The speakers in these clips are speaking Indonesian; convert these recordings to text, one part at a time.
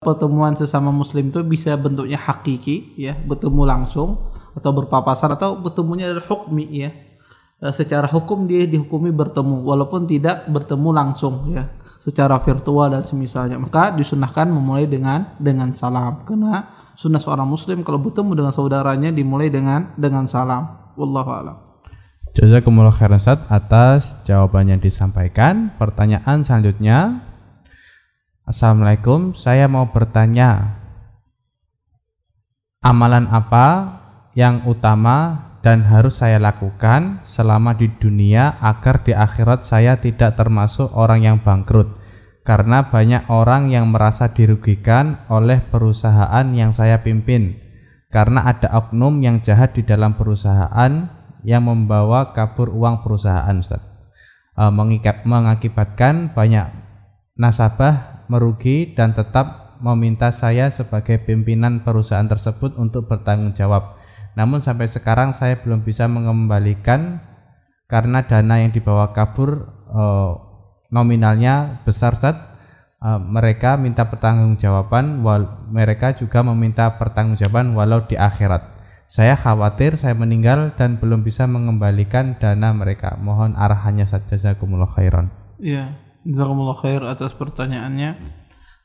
pertemuan sesama muslim itu bisa bentuknya hakiki ya bertemu langsung atau berpapasan atau bertemunya adalah hukmi ya E, secara hukum dia dihukumi bertemu walaupun tidak bertemu langsung ya secara virtual dan semisalnya maka disunahkan memulai dengan dengan salam karena sunnah seorang muslim kalau bertemu dengan saudaranya dimulai dengan dengan salam wallahu a'lam Jazakumullah khairan atas jawaban yang disampaikan. Pertanyaan selanjutnya. Assalamualaikum, saya mau bertanya. Amalan apa yang utama dan harus saya lakukan selama di dunia agar di akhirat saya tidak termasuk orang yang bangkrut? Karena banyak orang yang merasa dirugikan oleh perusahaan yang saya pimpin. Karena ada oknum yang jahat di dalam perusahaan yang membawa kabur uang perusahaan Ustaz. E, mengikat, mengakibatkan banyak nasabah merugi dan tetap meminta saya sebagai pimpinan perusahaan tersebut untuk bertanggung jawab. Namun sampai sekarang saya belum bisa mengembalikan karena dana yang dibawa kabur e, nominalnya besar Ustaz. E, mereka minta pertanggungjawaban, wal, mereka juga meminta pertanggungjawaban walau di akhirat. Saya khawatir saya meninggal dan belum bisa mengembalikan dana mereka. Mohon arahannya saja jazakumullah khairan. Iya, jazakumullah khair atas pertanyaannya.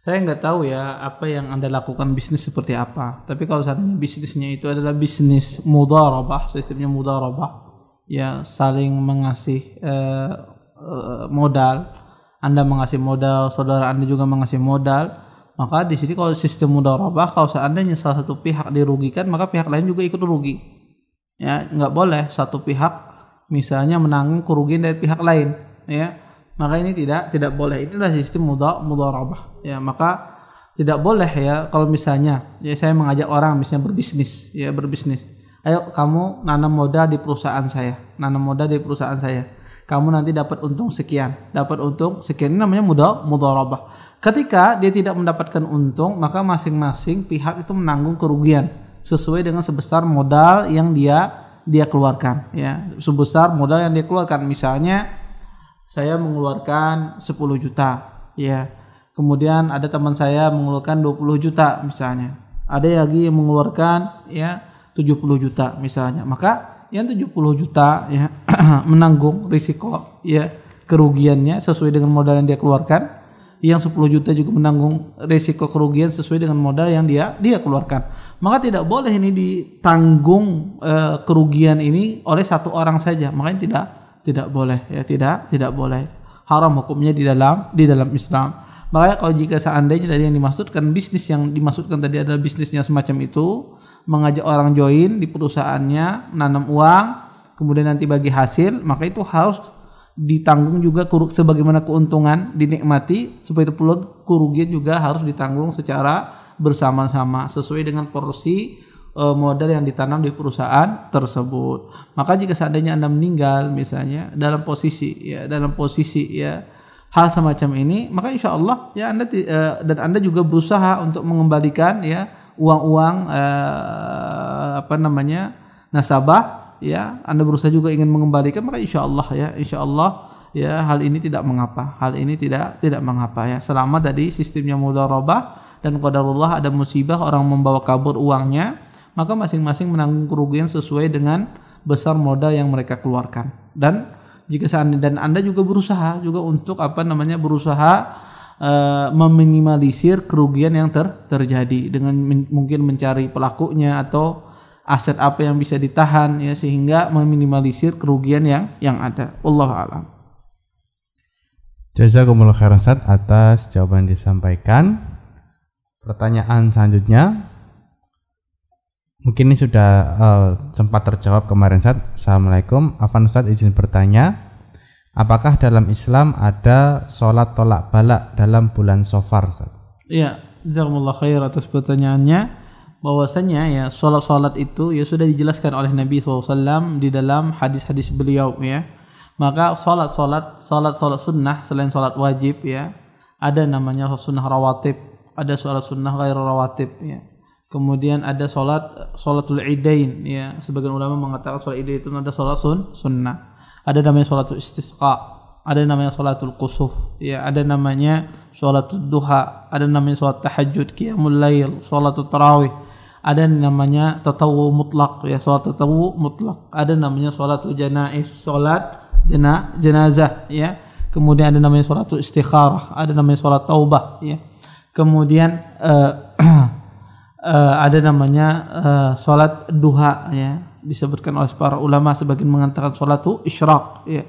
Saya nggak tahu ya apa yang Anda lakukan bisnis seperti apa. Tapi kalau seandainya bisnisnya itu adalah bisnis mudarabah, sistemnya mudarabah, ya saling mengasih uh, uh, modal. Anda mengasih modal, saudara Anda juga mengasih modal maka di sini kalau sistem mudharabah kalau seandainya salah satu pihak dirugikan maka pihak lain juga ikut rugi. Ya, nggak boleh satu pihak misalnya menanggung kerugian dari pihak lain, ya. Maka ini tidak tidak boleh. Inilah sistem mudharabah. Ya, maka tidak boleh ya kalau misalnya ya saya mengajak orang misalnya berbisnis, ya berbisnis. Ayo kamu nanam modal di perusahaan saya, nanam modal di perusahaan saya. Kamu nanti dapat untung sekian, dapat untung sekian. Ini namanya modal mudharabah Ketika dia tidak mendapatkan untung, maka masing-masing pihak itu menanggung kerugian sesuai dengan sebesar modal yang dia dia keluarkan ya. Sebesar modal yang dia keluarkan. Misalnya saya mengeluarkan 10 juta ya. Kemudian ada teman saya mengeluarkan 20 juta misalnya. Ada lagi yang mengeluarkan ya 70 juta misalnya. Maka yang 70 juta ya menanggung risiko ya kerugiannya sesuai dengan modal yang dia keluarkan yang 10 juta juga menanggung risiko kerugian sesuai dengan modal yang dia dia keluarkan. Maka tidak boleh ini ditanggung e, kerugian ini oleh satu orang saja. Makanya tidak tidak boleh ya tidak tidak boleh. Haram hukumnya di dalam di dalam Islam. Makanya kalau jika seandainya tadi yang dimaksudkan bisnis yang dimaksudkan tadi adalah bisnisnya semacam itu, mengajak orang join di perusahaannya, menanam uang, kemudian nanti bagi hasil, maka itu harus ditanggung juga sebagaimana keuntungan dinikmati supaya itu pula kerugian juga harus ditanggung secara bersama-sama sesuai dengan porsi e, modal yang ditanam di perusahaan tersebut. Maka jika seandainya Anda meninggal misalnya dalam posisi ya dalam posisi ya hal semacam ini, maka insya Allah ya Anda e, dan Anda juga berusaha untuk mengembalikan ya uang-uang e, apa namanya nasabah ya. Anda berusaha juga ingin mengembalikan maka insya Allah ya insya Allah ya hal ini tidak mengapa. Hal ini tidak tidak mengapa ya. Selama tadi sistemnya mudarabah dan qadarullah ada musibah orang membawa kabur uangnya maka masing-masing menanggung kerugian sesuai dengan besar modal yang mereka keluarkan dan jika seandainya dan Anda juga berusaha juga untuk apa namanya berusaha uh, meminimalisir kerugian yang ter terjadi dengan men mungkin mencari pelakunya atau aset apa yang bisa ditahan ya sehingga meminimalisir kerugian yang yang ada. Allah alam. Jazakumullah khairan atas jawaban disampaikan. Pertanyaan selanjutnya mungkin ini sudah uh, sempat terjawab kemarin Ustaz. Assalamualaikum. Afan Ustaz izin bertanya, apakah dalam Islam ada sholat tolak balak dalam bulan Sofar? Iya, jazakumullah khair atas pertanyaannya bahwasanya ya sholat-sholat itu ya sudah dijelaskan oleh Nabi SAW di dalam hadis-hadis beliau ya maka sholat-sholat sholat-sholat sunnah selain sholat wajib ya ada namanya sunnah rawatib ada sholat sunnah gair rawatib ya kemudian ada sholat sholatul idain ya. Sebagian ulama mengatakan sholat idain itu ada sholat sun sunnah. Ada namanya sholatul istisqa ada namanya sholatul kusuf, ya, ada namanya sholatul duha, ada namanya sholat tahajud, qiyamul lail, sholatul tarawih, ada namanya tatawu mutlak, ya, sholat tatawu mutlak, ada namanya sholatul janais, sholat jena, jenazah, ya, kemudian ada namanya sholatul istikharah, ada namanya sholat taubah, ya, kemudian uh, uh, ada namanya uh, sholat duha, ya, disebutkan oleh para ulama sebagian mengatakan sholat itu isyraq, ya,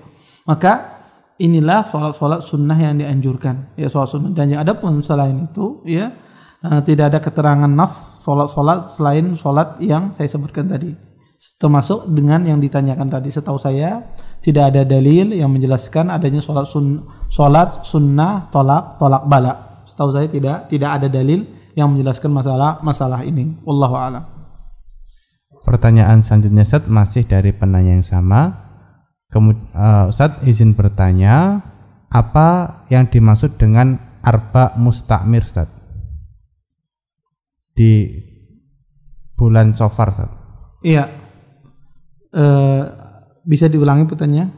maka inilah sholat-sholat sunnah yang dianjurkan ya sholat sunnah. Dan yang ada pun selain itu ya uh, tidak ada keterangan nas sholat-sholat selain sholat yang saya sebutkan tadi. Termasuk dengan yang ditanyakan tadi. Setahu saya tidak ada dalil yang menjelaskan adanya sholat sun sholat sunnah tolak tolak bala. Setahu saya tidak tidak ada dalil yang menjelaskan masalah masalah ini wallahu a'lam pertanyaan selanjutnya Seth masih dari penanya yang sama Kemudian uh, Ustadz izin bertanya apa yang dimaksud dengan arba mustakmir Ustadz di bulan Sofar Ustadz? Iya. Uh, bisa diulangi pertanyaan?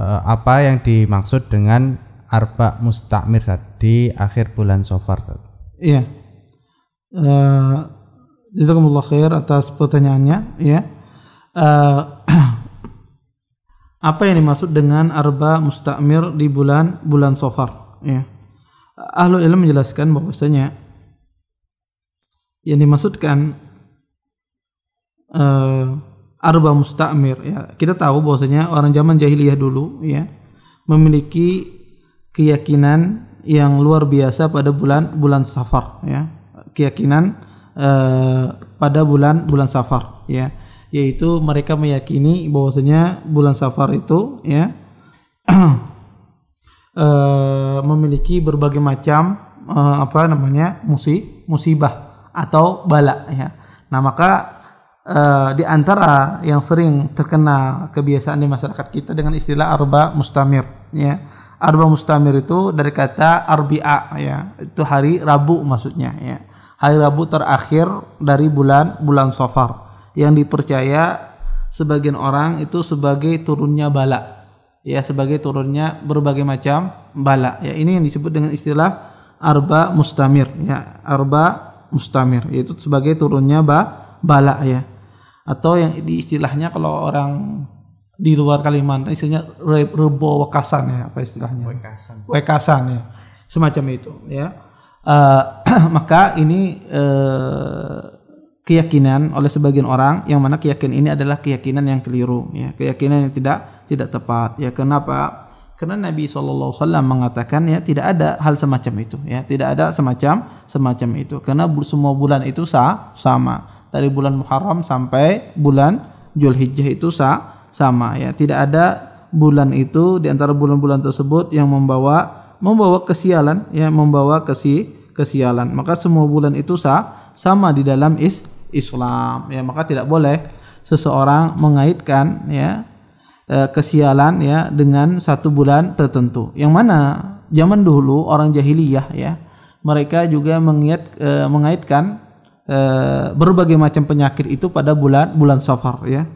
Uh, apa yang dimaksud dengan arba mustakmir Ustadz di akhir bulan Sofar? Iya. Uh, Jazakumullah khair atas pertanyaannya ya uh, apa yang dimaksud dengan arba mustakmir di bulan bulan Sofar ya. Ahlu ilmu menjelaskan bahwasanya yang dimaksudkan uh, arba mustakmir ya. Kita tahu bahwasanya orang zaman jahiliyah dulu ya memiliki keyakinan yang luar biasa pada bulan bulan Safar ya. Keyakinan uh, pada bulan bulan Safar ya yaitu mereka meyakini bahwasanya bulan Safar itu ya e, memiliki berbagai macam e, apa namanya musi musibah atau bala ya. Nah, maka e, di antara yang sering terkena kebiasaan di masyarakat kita dengan istilah arba mustamir ya. Arba mustamir itu dari kata arbi'a ya. Itu hari Rabu maksudnya ya. Hari Rabu terakhir dari bulan bulan Safar. Yang dipercaya sebagian orang itu sebagai turunnya bala ya. Sebagai turunnya berbagai macam bala ya. Ini yang disebut dengan istilah arba mustamir ya. Arba mustamir yaitu sebagai turunnya ba bala ya. Atau yang di istilahnya kalau orang di luar Kalimantan istilahnya rebo wekasan ya apa istilahnya? Wekasan. Wekasan ya. Semacam itu ya. Uh, maka ini uh, keyakinan oleh sebagian orang yang mana keyakinan ini adalah keyakinan yang keliru ya. Keyakinan yang tidak tidak tepat ya. Kenapa? Karena Nabi SAW mengatakan ya tidak ada hal semacam itu ya. Tidak ada semacam semacam itu. Karena semua bulan itu sah, sama. Dari bulan Muharram sampai bulan Julhijjah itu sah, sama ya. Tidak ada bulan itu di antara bulan-bulan tersebut yang membawa membawa kesialan ya membawa kesi kesialan. Maka semua bulan itu sah sama di dalam is Islam ya. Maka tidak boleh seseorang mengaitkan ya e, kesialan ya dengan satu bulan tertentu. Yang mana zaman dulu orang jahiliyah ya mereka juga mengait e, mengaitkan e, berbagai macam penyakit itu pada bulan bulan Safar ya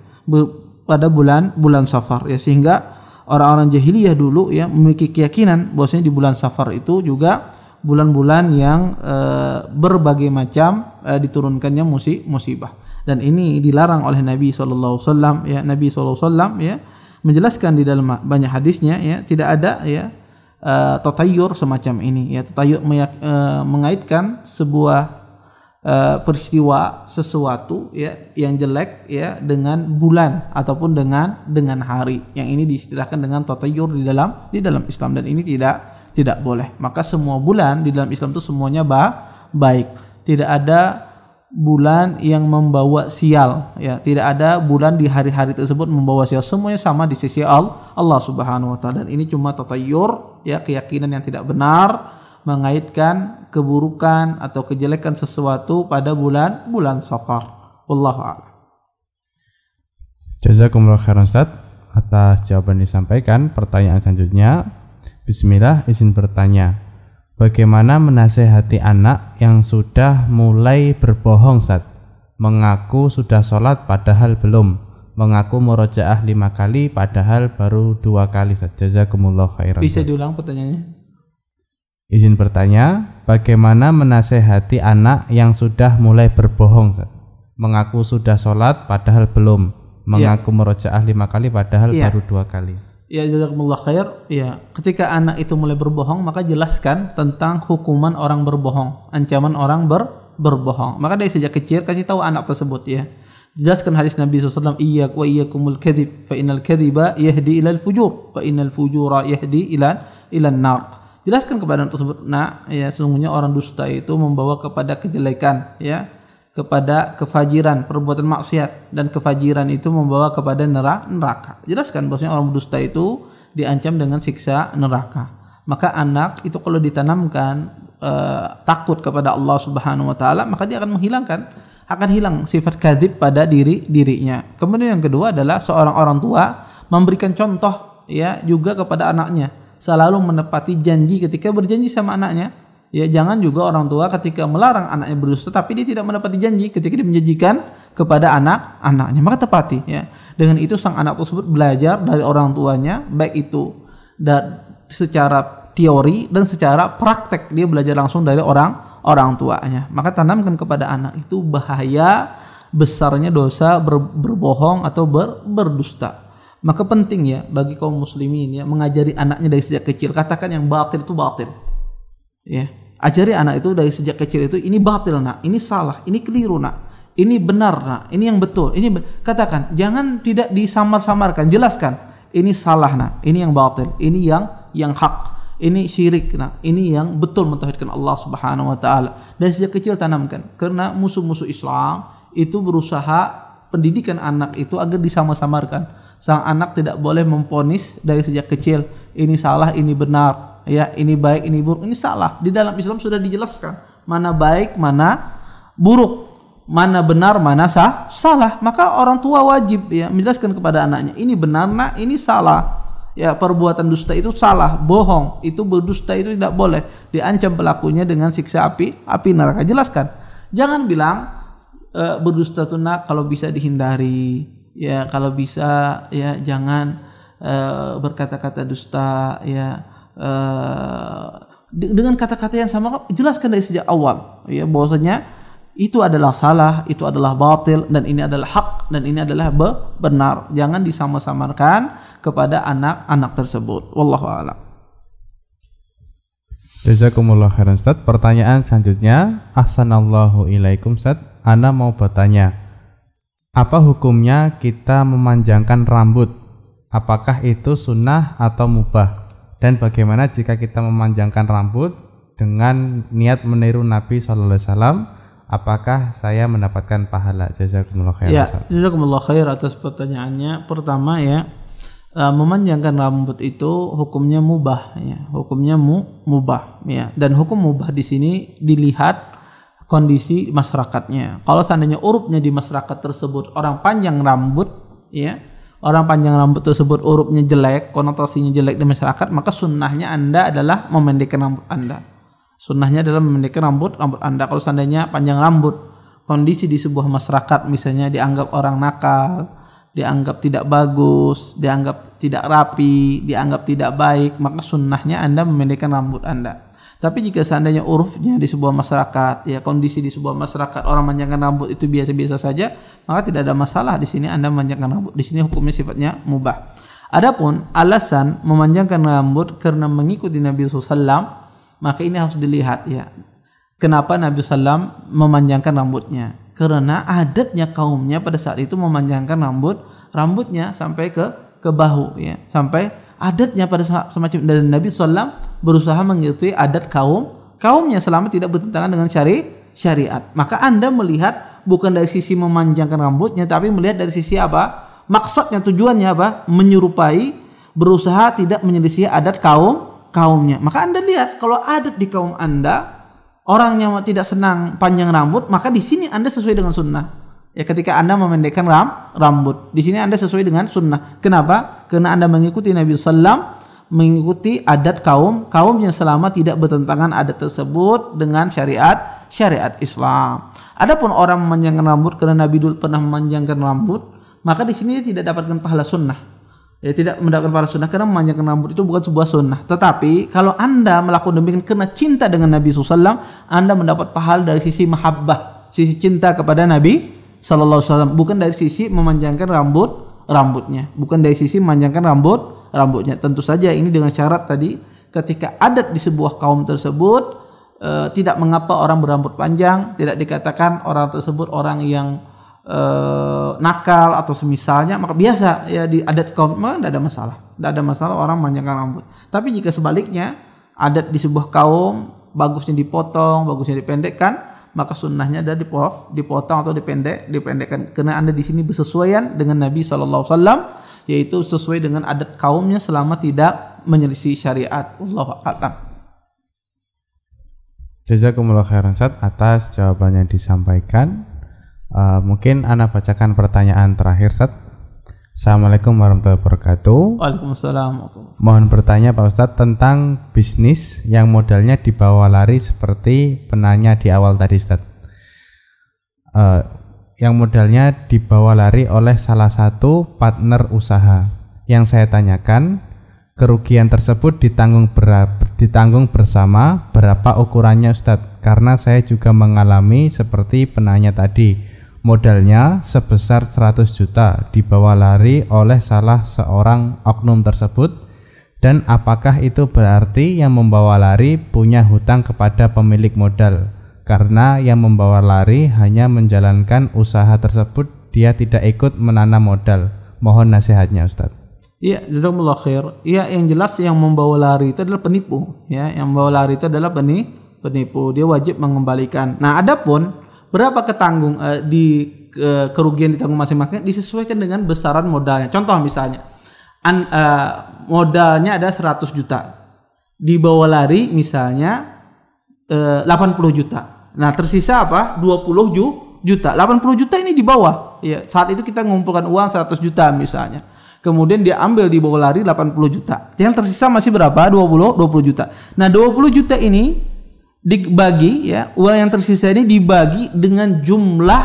pada bulan bulan Safar. Ya sehingga orang-orang jahiliyah dulu ya memiliki keyakinan bahwasanya di bulan Safar itu juga bulan-bulan yang e, berbagai macam e, diturunkannya musi musibah. Dan ini dilarang oleh Nabi Wasallam ya Nabi Wasallam ya menjelaskan di dalam banyak hadisnya ya tidak ada ya e, tatayur semacam ini. Ya tatayur e, mengaitkan sebuah e, peristiwa sesuatu ya yang jelek ya dengan bulan ataupun dengan dengan hari. Yang ini diistilahkan dengan tatayur di dalam di dalam Islam. Dan ini tidak tidak boleh. Maka semua bulan di dalam Islam itu semuanya ba baik. Tidak ada bulan yang membawa sial ya. Tidak ada bulan di hari-hari tersebut membawa sial. Semuanya sama di sisi Allah Allah Subhanahu wa taala. Dan ini cuma tatayur ya keyakinan yang tidak benar mengaitkan keburukan atau kejelekan sesuatu pada bulan bulan Safar wallahu a'lam Jazakumullah khairan Ustaz atas jawaban disampaikan pertanyaan selanjutnya Bismillah izin bertanya Bagaimana menasehati anak yang sudah mulai berbohong saat mengaku sudah sholat padahal belum mengaku murojaah lima kali padahal baru dua kali saja. Jazakumullah khairan. Bisa diulang pertanyaannya? Izin bertanya, bagaimana menasehati anak yang sudah mulai berbohong? Mengaku sudah sholat padahal belum. Mengaku murojaah lima kali padahal Iya. baru dua kali. Ya jazakumullah khair. Ya, ketika anak itu mulai berbohong, maka jelaskan tentang hukuman orang berbohong, ancaman orang ber berbohong. Maka dari sejak kecil kasih tahu anak tersebut ya. Jelaskan hadis Nabi SAW, Iyyak wa iyyakumul kadhib, fa innal kadhiba yahdi ilal fujur, wa innal fujura yahdi ila ilan nar. Jelaskan kepada anak tersebut, nah ya sesungguhnya orang dusta itu membawa kepada kejelekan, ya kepada kefajiran, perbuatan maksiat dan kefajiran itu membawa kepada nera- neraka. Jelaskan bahwasanya orang berdusta itu diancam dengan siksa neraka. Maka anak itu kalau ditanamkan eh, takut kepada Allah Subhanahu wa taala, maka dia akan menghilangkan akan hilang sifat kadzib pada diri dirinya. Kemudian yang kedua adalah seorang orang tua memberikan contoh ya juga kepada anaknya, selalu menepati janji ketika berjanji sama anaknya Ya jangan juga orang tua ketika melarang anaknya berdusta tapi dia tidak menepati janji ketika dia menjanjikan kepada anak-anaknya maka tepati ya. Dengan itu sang anak tersebut belajar dari orang tuanya baik itu dan secara teori dan secara praktek dia belajar langsung dari orang orang tuanya. Maka tanamkan kepada anak itu bahaya besarnya dosa ber- berbohong atau ber- berdusta. Maka penting ya bagi kaum muslimin ya mengajari anaknya dari sejak kecil. Katakan yang batil itu batil. Ya ajari anak itu dari sejak kecil itu ini batil nak. Ini salah. Ini keliru nak. Ini benar nak. Ini yang betul. Ini be- katakan jangan tidak disamar-samarkan. Jelaskan. Ini salah nak. Ini yang batil. Ini yang yang hak. Ini syirik nah ini yang betul mentauhidkan Allah Subhanahu wa taala. Dari sejak kecil tanamkan. Karena musuh-musuh Islam itu berusaha pendidikan anak itu agar disama-samarkan sang anak tidak boleh memponis dari sejak kecil. Ini salah ini benar. Ya ini baik ini buruk. Ini salah. Di dalam Islam sudah dijelaskan. Mana baik mana buruk. Mana benar mana sah salah. Maka orang tua wajib ya menjelaskan kepada anaknya ini benar nak ini salah. Ya perbuatan dusta itu salah bohong. Itu berdusta itu tidak boleh. Diancam pelakunya dengan siksa api api neraka. Jelaskan. Jangan bilang eh, berdusta itu nak kalau bisa dihindari ya kalau bisa ya jangan eh, berkata-kata dusta ya de- dengan kata-kata yang sama jelaskan dari sejak awal ya bahwasanya itu adalah salah, itu adalah batil dan ini adalah hak dan ini adalah be- benar. Jangan disama-samarkan kepada anak-anak tersebut. Wallahu a'lam. Jazakumullah khairan Ustaz. Pertanyaan selanjutnya, Ahsanallahu ilaikum Ustaz. Ana mau bertanya, apa hukumnya kita memanjangkan rambut? Apakah itu sunnah atau mubah? Dan bagaimana jika kita memanjangkan rambut dengan niat meniru Nabi Sallallahu Alaihi Wasallam? Apakah saya mendapatkan pahala? Jazakumullah khairan Ya, jazakumullah khair atas pertanyaannya. Pertama ya, eh, memanjangkan rambut itu hukumnya mubah ya. Hukumnya mu, mubah ya. Dan hukum mubah di sini dilihat kondisi masyarakatnya. Kalau seandainya urupnya di masyarakat tersebut orang panjang rambut ya, orang panjang rambut tersebut urupnya jelek, konotasinya jelek di masyarakat, maka sunnahnya Anda adalah memendekkan rambut Anda. Sunnahnya adalah memendekkan rambut rambut Anda. Kalau seandainya panjang rambut, kondisi di sebuah masyarakat misalnya dianggap orang nakal, dianggap tidak bagus, dianggap tidak rapi, dianggap tidak baik, maka sunnahnya Anda memendekkan rambut Anda. Tapi jika seandainya urufnya di sebuah masyarakat, ya kondisi di sebuah masyarakat orang memanjangkan rambut itu biasa-biasa saja, maka tidak ada masalah di sini Anda memanjangkan rambut. Di sini hukumnya sifatnya mubah. Adapun alasan memanjangkan rambut karena mengikuti Nabi SAW, maka ini harus dilihat ya. Kenapa Nabi SAW memanjangkan rambutnya? Karena adatnya kaumnya pada saat itu memanjangkan rambut rambutnya sampai ke ke bahu ya, sampai adatnya pada semacam dan Nabi SAW berusaha mengikuti adat kaum kaumnya selama tidak bertentangan dengan syari syariat. Maka Anda melihat bukan dari sisi memanjangkan rambutnya tapi melihat dari sisi apa? Maksudnya tujuannya apa? Menyerupai berusaha tidak menyelisih adat kaum kaumnya. Maka Anda lihat kalau adat di kaum Anda orang yang tidak senang panjang rambut, maka di sini Anda sesuai dengan sunnah. Ya ketika Anda memendekkan ram, rambut, di sini Anda sesuai dengan sunnah. Kenapa? Karena Anda mengikuti Nabi Sallam, mengikuti adat kaum kaum yang selama tidak bertentangan adat tersebut dengan syariat syariat Islam. Adapun orang memanjangkan rambut karena Nabi dulu pernah memanjangkan rambut, maka di sini dia tidak dapatkan pahala sunnah. Ya tidak mendapatkan pahala sunnah karena memanjangkan rambut itu bukan sebuah sunnah. Tetapi kalau anda melakukan demikian karena cinta dengan Nabi SAW, anda mendapat pahala dari sisi mahabbah, sisi cinta kepada Nabi SAW, bukan dari sisi memanjangkan rambut rambutnya, bukan dari sisi memanjangkan rambut rambutnya. Tentu saja ini dengan syarat tadi ketika adat di sebuah kaum tersebut e, tidak mengapa orang berambut panjang, tidak dikatakan orang tersebut orang yang e, nakal atau semisalnya maka biasa ya di adat kaum maka tidak ada masalah. Tidak ada masalah orang memanjangkan rambut. Tapi jika sebaliknya adat di sebuah kaum bagusnya dipotong bagusnya dipendekkan maka sunnahnya ada dipotong atau dipendek dipendekkan. Karena anda di sini bersesuaian dengan Nabi saw yaitu sesuai dengan adat kaumnya selama tidak menyelisih syariat. Allah a'lam. Jazakumullah khairan atas jawaban yang disampaikan. Uh, mungkin Anda bacakan pertanyaan terakhir Sat. Assalamualaikum warahmatullahi wabarakatuh. Waalaikumsalam. Mohon bertanya Pak Ustadz tentang bisnis yang modalnya dibawa lari seperti penanya di awal tadi Ustadz. Uh, yang modalnya dibawa lari oleh salah satu partner usaha. Yang saya tanyakan, kerugian tersebut ditanggung ber ditanggung bersama berapa ukurannya Ustadz? Karena saya juga mengalami seperti penanya tadi Modalnya sebesar 100 juta dibawa lari oleh salah seorang oknum tersebut dan apakah itu berarti yang membawa lari punya hutang kepada pemilik modal karena yang membawa lari hanya menjalankan usaha tersebut dia tidak ikut menanam modal mohon nasihatnya Ustadz Iya, jazakumullah khair. Iya, yang jelas yang membawa lari itu adalah penipu, ya. Yang membawa lari itu adalah penipu. Dia wajib mengembalikan. Nah, adapun berapa ketanggung uh, di uh, kerugian ditanggung masing-masing disesuaikan dengan besaran modalnya. Contoh misalnya an, uh, modalnya ada 100 juta. Dibawa lari misalnya uh, 80 juta. Nah, tersisa apa? 20 juta. 80 juta ini di bawah. Ya, saat itu kita mengumpulkan uang 100 juta misalnya. Kemudian dia ambil di bawah lari 80 juta. Yang tersisa masih berapa? 20 20 juta. Nah, 20 juta ini dibagi ya uang yang tersisa ini dibagi dengan jumlah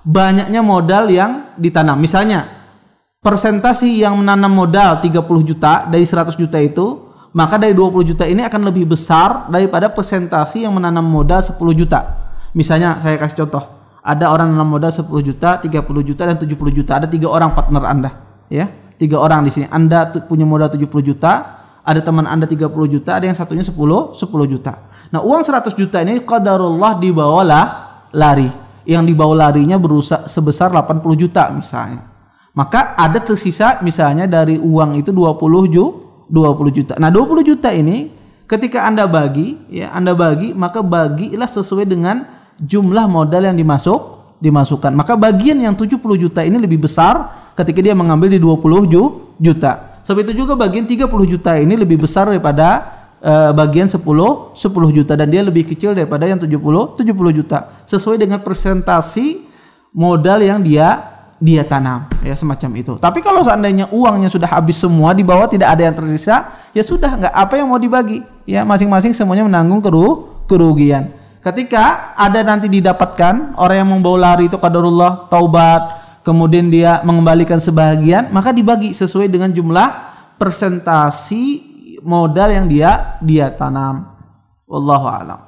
banyaknya modal yang ditanam. Misalnya persentasi yang menanam modal 30 juta dari 100 juta itu maka dari 20 juta ini akan lebih besar daripada persentasi yang menanam modal 10 juta. Misalnya saya kasih contoh. Ada orang menanam modal 10 juta 30 juta dan 70 juta. Ada tiga orang partner anda ya. Tiga orang di sini. Anda punya modal 70 juta ada teman Anda 30 juta, ada yang satunya 10 10 juta. Nah, uang 100 juta ini qadarullah dibawalah lari. Yang dibawa larinya berusaha sebesar 80 juta misalnya. Maka ada tersisa misalnya dari uang itu 20 ju 20 juta. Nah, 20 juta ini ketika Anda bagi, ya Anda bagi, maka bagilah sesuai dengan jumlah modal yang dimasuk dimasukkan. Maka bagian yang 70 juta ini lebih besar ketika dia mengambil di 20 juta. Sebab itu juga bagian 30 juta ini lebih besar daripada uh, bagian 10 10 juta dan dia lebih kecil daripada yang 70 70 juta sesuai dengan presentasi modal yang dia dia tanam ya semacam itu. Tapi kalau seandainya uangnya sudah habis semua di bawah tidak ada yang tersisa, ya sudah nggak apa yang mau dibagi. Ya masing-masing semuanya menanggung keru kerugian. Ketika ada nanti didapatkan orang yang membawa lari itu kadarullah taubat kemudian dia mengembalikan sebagian, maka dibagi sesuai dengan jumlah persentasi modal yang dia dia tanam. Wallahu a'lam.